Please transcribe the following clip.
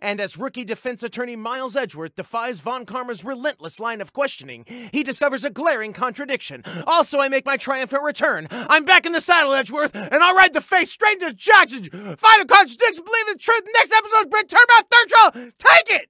And as rookie defense attorney Miles Edgeworth defies Von Karma's relentless line of questioning, he discovers a glaring contradiction. Also, I make my triumphant return. I'm back in the saddle, Edgeworth, and I'll ride the face straight into Jackson. Find a contradiction, believe the truth. Next episode: Brent Turbout Third Trial. Take it!